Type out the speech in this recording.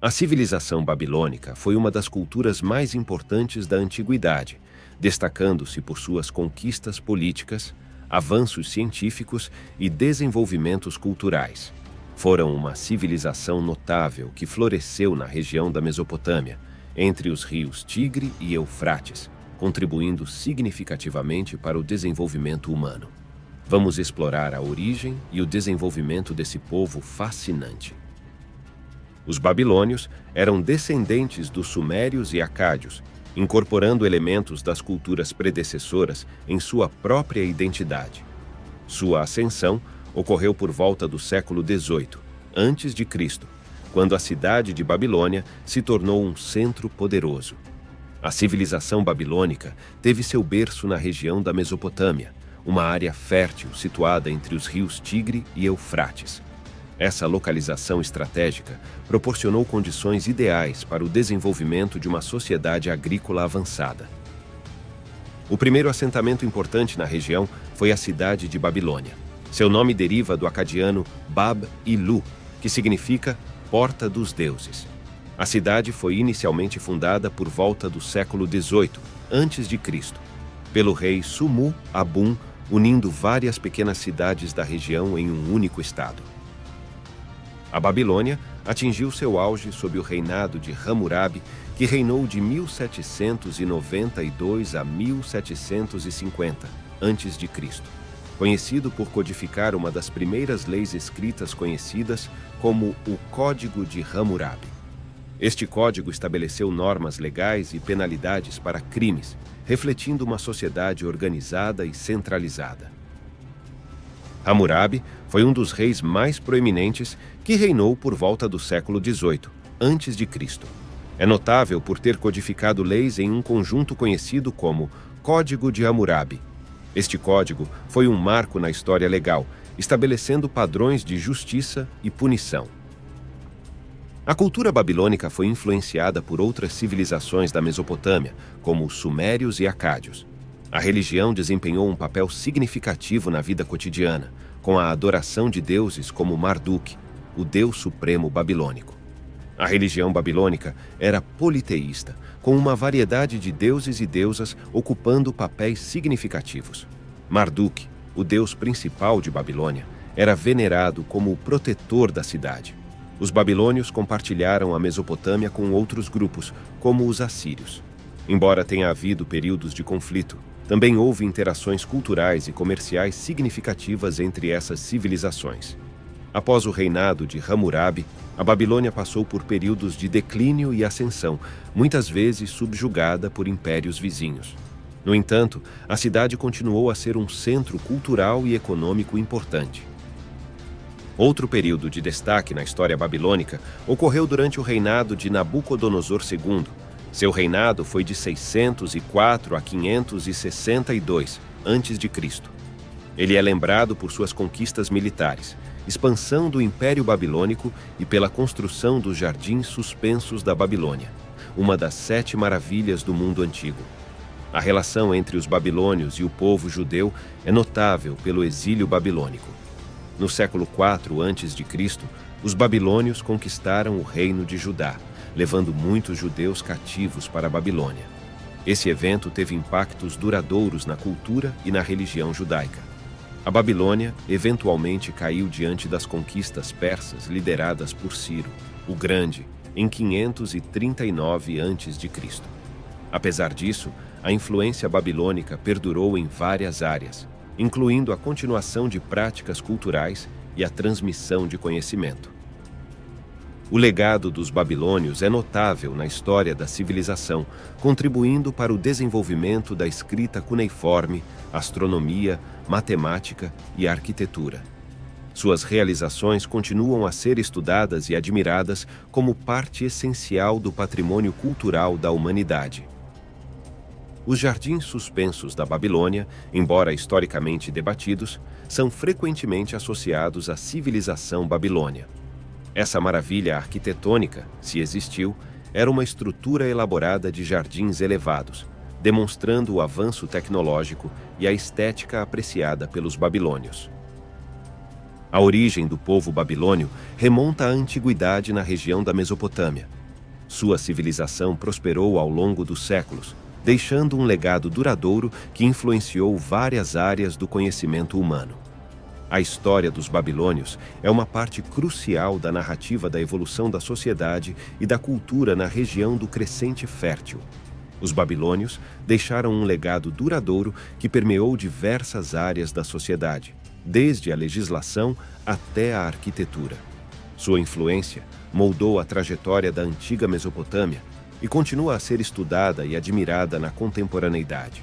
A civilização babilônica foi uma das culturas mais importantes da antiguidade, destacando-se por suas conquistas políticas, avanços científicos e desenvolvimentos culturais. Foram uma civilização notável que floresceu na região da Mesopotâmia, entre os rios Tigre e Eufrates, contribuindo significativamente para o desenvolvimento humano. Vamos explorar a origem e o desenvolvimento desse povo fascinante. Os babilônios eram descendentes dos sumérios e acádios, incorporando elementos das culturas predecessoras em sua própria identidade. Sua ascensão ocorreu por volta do século XVIII, antes de Cristo, quando a cidade de Babilônia se tornou um centro poderoso. A civilização babilônica teve seu berço na região da Mesopotâmia, uma área fértil situada entre os rios Tigre e Eufrates. Essa localização estratégica proporcionou condições ideais para o desenvolvimento de uma sociedade agrícola avançada. O primeiro assentamento importante na região foi a cidade de Babilônia. Seu nome deriva do acadiano Bab-Ilu, que significa Porta dos Deuses. A cidade foi inicialmente fundada por volta do século XVIII, Cristo, pelo rei Sumu Abum, unindo várias pequenas cidades da região em um único estado. A Babilônia atingiu seu auge sob o reinado de Hammurabi, que reinou de 1792 a 1750 a.C., conhecido por codificar uma das primeiras leis escritas conhecidas como o Código de Hammurabi. Este código estabeleceu normas legais e penalidades para crimes, refletindo uma sociedade organizada e centralizada. Hammurabi foi um dos reis mais proeminentes que reinou por volta do século XVIII, antes de Cristo. É notável por ter codificado leis em um conjunto conhecido como Código de Hammurabi. Este código foi um marco na história legal, estabelecendo padrões de justiça e punição. A cultura babilônica foi influenciada por outras civilizações da Mesopotâmia, como os sumérios e acádios. A religião desempenhou um papel significativo na vida cotidiana, com a adoração de deuses como Marduk, o deus supremo babilônico. A religião babilônica era politeísta, com uma variedade de deuses e deusas ocupando papéis significativos. Marduk, o deus principal de Babilônia, era venerado como o protetor da cidade. Os babilônios compartilharam a Mesopotâmia com outros grupos, como os assírios. Embora tenha havido períodos de conflito, também houve interações culturais e comerciais significativas entre essas civilizações. Após o reinado de Hammurabi, a Babilônia passou por períodos de declínio e ascensão, muitas vezes subjugada por impérios vizinhos. No entanto, a cidade continuou a ser um centro cultural e econômico importante. Outro período de destaque na história babilônica ocorreu durante o reinado de Nabucodonosor II. Seu reinado foi de 604 a 562 a.C. Ele é lembrado por suas conquistas militares, expansão do Império Babilônico e pela construção dos jardins suspensos da Babilônia, uma das sete maravilhas do mundo antigo. A relação entre os babilônios e o povo judeu é notável pelo exílio babilônico. No século IV a.C., os babilônios conquistaram o reino de Judá, levando muitos judeus cativos para a Babilônia. Esse evento teve impactos duradouros na cultura e na religião judaica. A Babilônia eventualmente caiu diante das conquistas persas lideradas por Ciro, o Grande, em 539 a.C. Apesar disso, a influência babilônica perdurou em várias áreas, incluindo a continuação de práticas culturais e a transmissão de conhecimento. O legado dos babilônios é notável na história da civilização, contribuindo para o desenvolvimento da escrita cuneiforme, astronomia, matemática e arquitetura. Suas realizações continuam a ser estudadas e admiradas como parte essencial do patrimônio cultural da humanidade. Os jardins suspensos da Babilônia, embora historicamente debatidos, são frequentemente associados à civilização babilônia. Essa maravilha arquitetônica, se existiu, era uma estrutura elaborada de jardins elevados, demonstrando o avanço tecnológico e a estética apreciada pelos babilônios. A origem do povo babilônio remonta à antiguidade na região da Mesopotâmia. Sua civilização prosperou ao longo dos séculos, deixando um legado duradouro que influenciou várias áreas do conhecimento humano. A história dos babilônios é uma parte crucial da narrativa da evolução da sociedade e da cultura na região do Crescente Fértil. Os babilônios deixaram um legado duradouro que permeou diversas áreas da sociedade, desde a legislação até a arquitetura. Sua influência moldou a trajetória da antiga Mesopotâmia e continua a ser estudada e admirada na contemporaneidade.